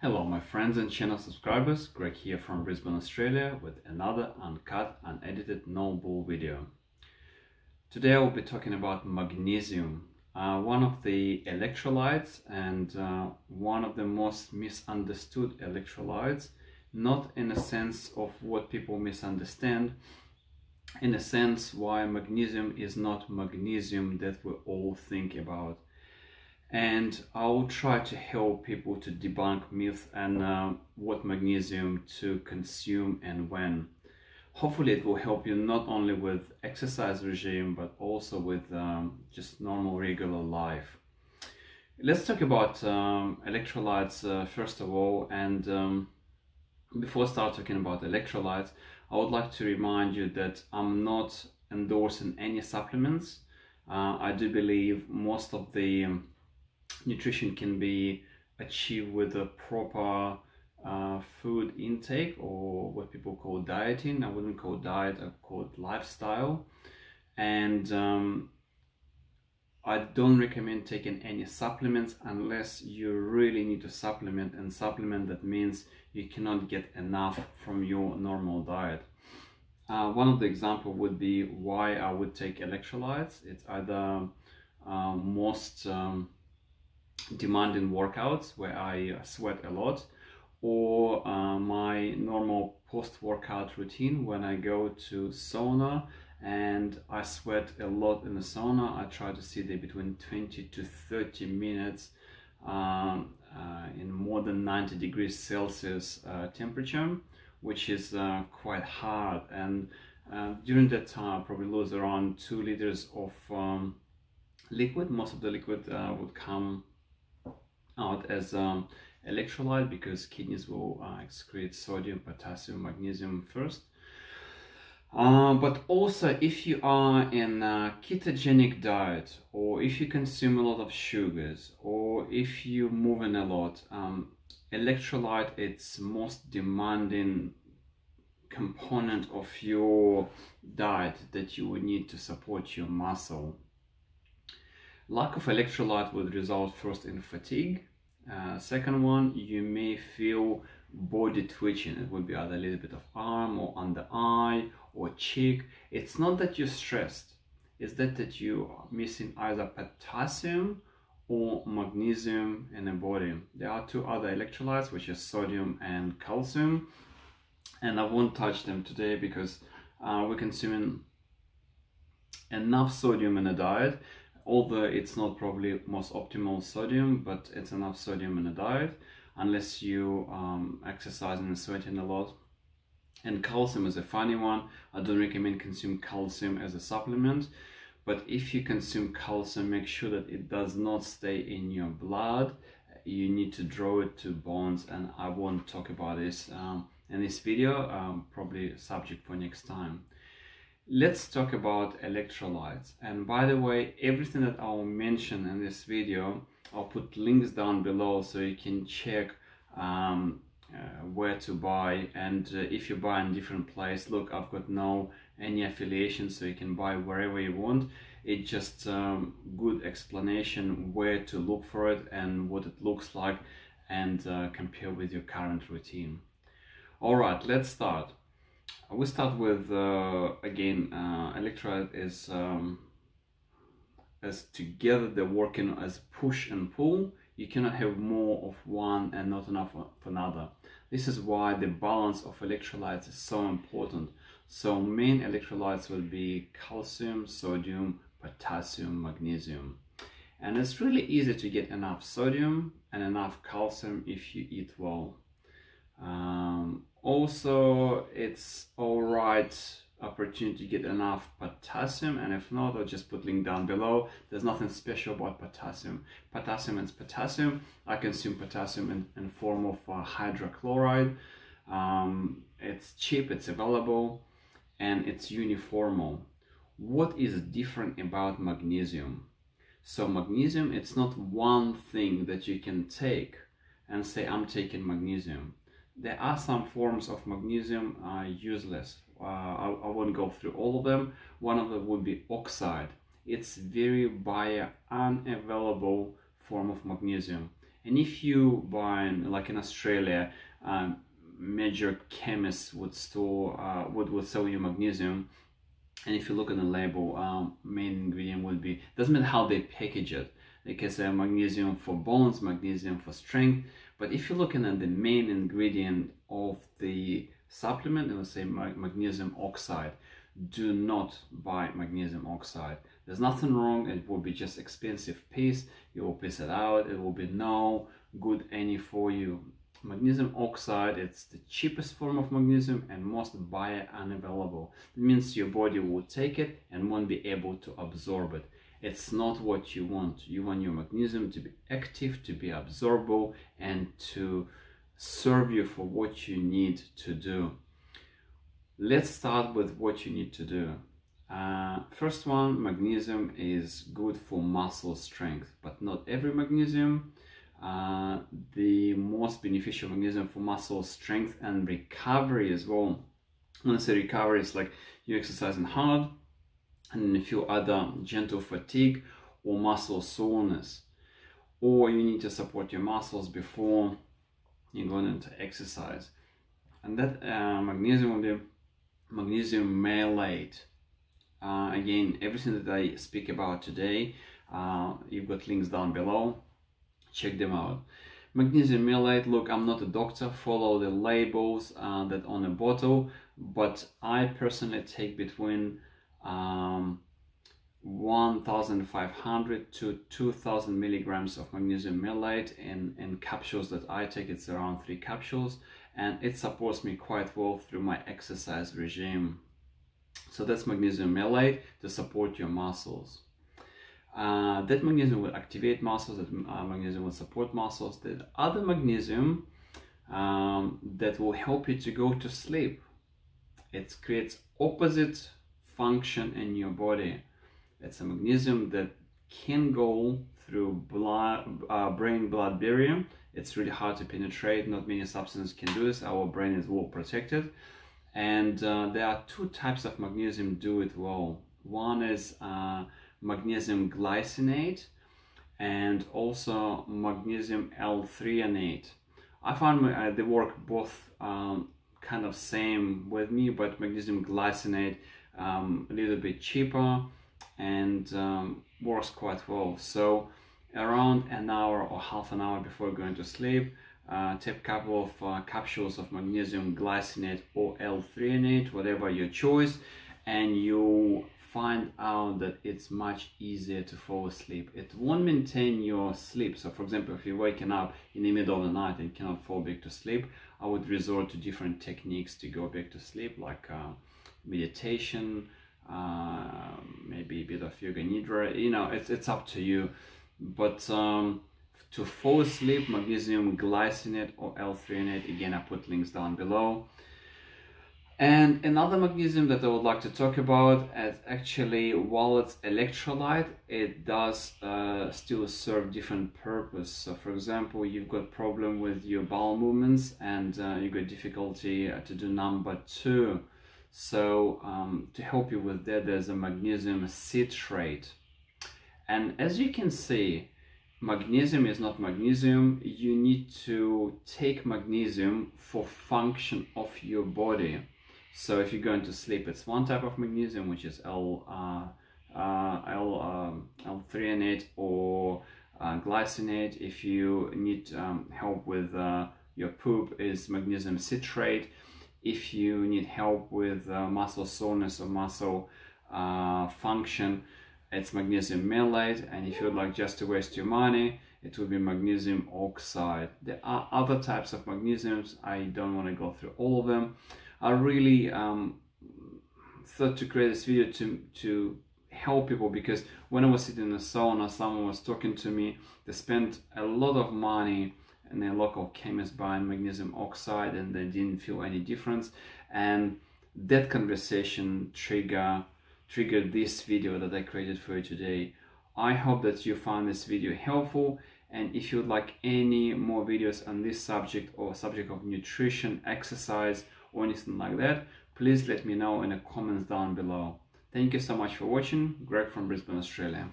Hello my friends and channel subscribers, Greg here from Brisbane, Australia with another uncut, unedited, no bull video. Today I will be talking about magnesium, uh, one of the electrolytes and uh, one of the most misunderstood electrolytes, not in a sense of what people misunderstand, in a sense why magnesium is not magnesium that we all think about and I'll try to help people to debunk myths and uh, what magnesium to consume and when. Hopefully it will help you not only with exercise regime but also with um, just normal regular life. Let's talk about um, electrolytes uh, first of all and um, before I start talking about electrolytes I would like to remind you that I'm not endorsing any supplements. Uh, I do believe most of the um, nutrition can be achieved with a proper uh, food intake or what people call dieting. I wouldn't call diet, I call it lifestyle. And um, I don't recommend taking any supplements unless you really need to supplement and supplement that means you cannot get enough from your normal diet. Uh, one of the example would be why I would take electrolytes. It's either uh, most um, demanding workouts where I sweat a lot or uh, my normal post-workout routine when I go to sauna and I sweat a lot in the sauna. I try to sit there between 20 to 30 minutes um, uh, in more than 90 degrees Celsius uh, temperature, which is uh, quite hard. And uh, during that time, I probably lose around two liters of um, liquid. Most of the liquid would come out as um, electrolyte because kidneys will uh, excrete sodium, potassium, magnesium first. Uh, but also if you are in a ketogenic diet or if you consume a lot of sugars or if you move in a lot, um, electrolyte it's most demanding component of your diet that you would need to support your muscle. Lack of electrolyte would result first in fatigue uh, second one, you may feel body twitching. It would be either a little bit of arm or under eye or cheek. It's not that you're stressed. It's that, that you are missing either potassium or magnesium in the body. There are two other electrolytes, which is sodium and calcium. And I won't touch them today because uh, we're consuming enough sodium in a diet although it's not probably most optimal sodium, but it's enough sodium in a diet, unless you um, exercise and sweating a lot. And calcium is a funny one. I don't recommend consume calcium as a supplement, but if you consume calcium, make sure that it does not stay in your blood. You need to draw it to bones, and I won't talk about this um, in this video, um, probably subject for next time. Let's talk about electrolytes. And by the way, everything that I'll mention in this video, I'll put links down below so you can check um, uh, where to buy. And uh, if you buy in different place, look, I've got no any affiliation, so you can buy wherever you want. It's just um, good explanation where to look for it and what it looks like and uh, compare with your current routine. All right, let's start. Will start with uh, again uh, electrolyte is um, as together they're working as push and pull. You cannot have more of one and not enough of another. This is why the balance of electrolytes is so important. So main electrolytes will be calcium sodium potassium magnesium. And it's really easy to get enough sodium and enough calcium if you eat well. Um, also it's all right opportunity to get enough potassium and if not I'll just put link down below. There's nothing special about potassium. Potassium is potassium. I consume potassium in, in form of uh, hydrochloride. Um, it's cheap it's available and it's uniformal. What is different about magnesium? So magnesium it's not one thing that you can take and say I'm taking magnesium there are some forms of magnesium uh, useless. Uh, I, I, won't go through all of them. One of them would be oxide. It's very bio unavailable form of magnesium. And if you buy, like in Australia, um, major chemists would store uh, would, would sell you magnesium and if you look at the label um, main ingredient would be doesn't matter how they package it they can say magnesium for bones magnesium for strength but if you're looking at uh, the main ingredient of the supplement will say magnesium oxide do not buy magnesium oxide. There's nothing wrong. It will be just expensive piece you will piss it out. It will be no good any for you. Magnesium oxide it's the cheapest form of magnesium and most bio unavailable it means your body will take it and won't be able to absorb it it's not what you want. You want your magnesium to be active to be absorbable and to serve you for what you need to do. Let's start with what you need to do. Uh, first one magnesium is good for muscle strength but not every magnesium. Uh, the most beneficial magnesium for muscle strength and recovery as well. When I say recovery, it's like you exercising hard and you feel other gentle fatigue or muscle soreness, or you need to support your muscles before you're going into exercise. And that uh, magnesium will be magnesium malate. Uh, again, everything that I speak about today, uh, you've got links down below check them out. Magnesium malate, look, I'm not a doctor, follow the labels uh, that on a bottle, but I personally take between um, 1500 to 2000 milligrams of magnesium malate in, in capsules that I take, it's around three capsules, and it supports me quite well through my exercise regime. So that's magnesium malate to support your muscles. Uh, that magnesium will activate muscles, that uh, magnesium will support muscles. The other magnesium um, that will help you to go to sleep. It creates opposite function in your body. It's a magnesium that can go through blood, uh, brain-blood barrier. It's really hard to penetrate. Not many substances can do this. Our brain is well protected. And uh, there are two types of magnesium do it well. One is uh, magnesium glycinate and also magnesium L-threonate. I found uh, they work both um, kind of same with me, but magnesium glycinate um, a little bit cheaper and um, works quite well. So around an hour or half an hour before going to sleep, uh, take a couple of uh, capsules of magnesium glycinate or L-threonate, whatever your choice, and you find out that it's much easier to fall asleep. It won't maintain your sleep. So for example, if you're waking up in the middle of the night and cannot fall back to sleep, I would resort to different techniques to go back to sleep, like uh, meditation, uh, maybe a bit of yoga nidra, you know, it's, it's up to you. But um, to fall asleep, magnesium glycinate or L-threonate, again, I put links down below. And another magnesium that I would like to talk about is actually while it's electrolyte, it does uh, still serve different purpose. So for example, you've got problem with your bowel movements and uh, you've got difficulty uh, to do number two. So um, to help you with that, there's a magnesium citrate. And as you can see, magnesium is not magnesium. You need to take magnesium for function of your body. So if you're going to sleep, it's one type of magnesium, which is L, uh, uh, L, um, L-threonate or uh, glycinate. If you need um, help with uh, your poop, is magnesium citrate. If you need help with uh, muscle soreness or muscle uh, function, it's magnesium malate. And if you'd like just to waste your money, it would be magnesium oxide. There are other types of magnesiums. I don't want to go through all of them. I really um, thought to create this video to to help people because when I was sitting in the sauna, someone was talking to me. They spent a lot of money in a local chemist buying magnesium oxide, and they didn't feel any difference. And that conversation trigger triggered this video that I created for you today. I hope that you found this video helpful and if you'd like any more videos on this subject or subject of nutrition, exercise or anything like that, please let me know in the comments down below. Thank you so much for watching. Greg from Brisbane, Australia.